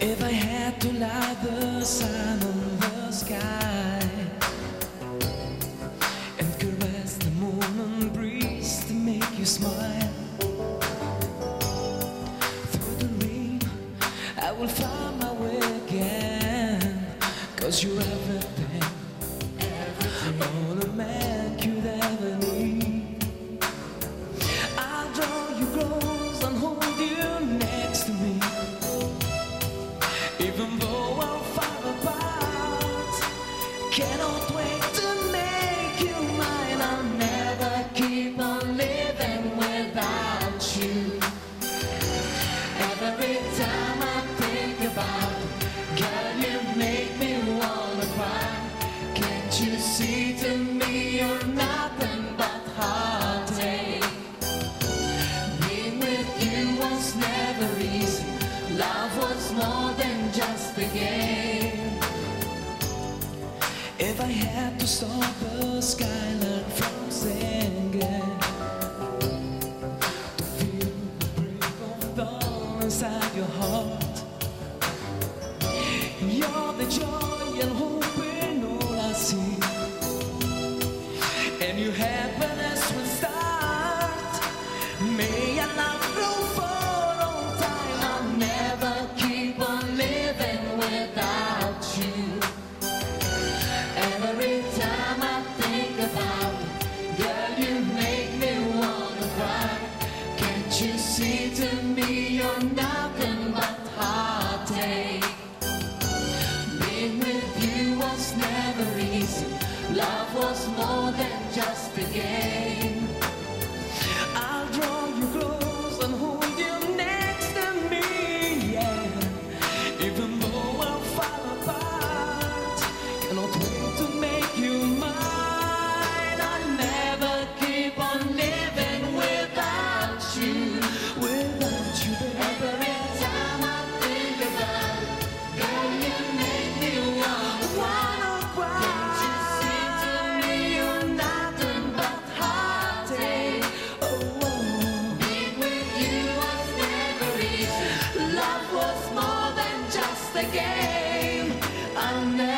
had to light the sun on the sky and caress the moon and breeze to make you smile. Through the rain, I will find my way again. Cause you're more than just a game. If I had to stop the skyline from singing, to feel the break of dawn inside your heart, you're the joy and hope in all I see, and your happiness Love was more than just a game. down.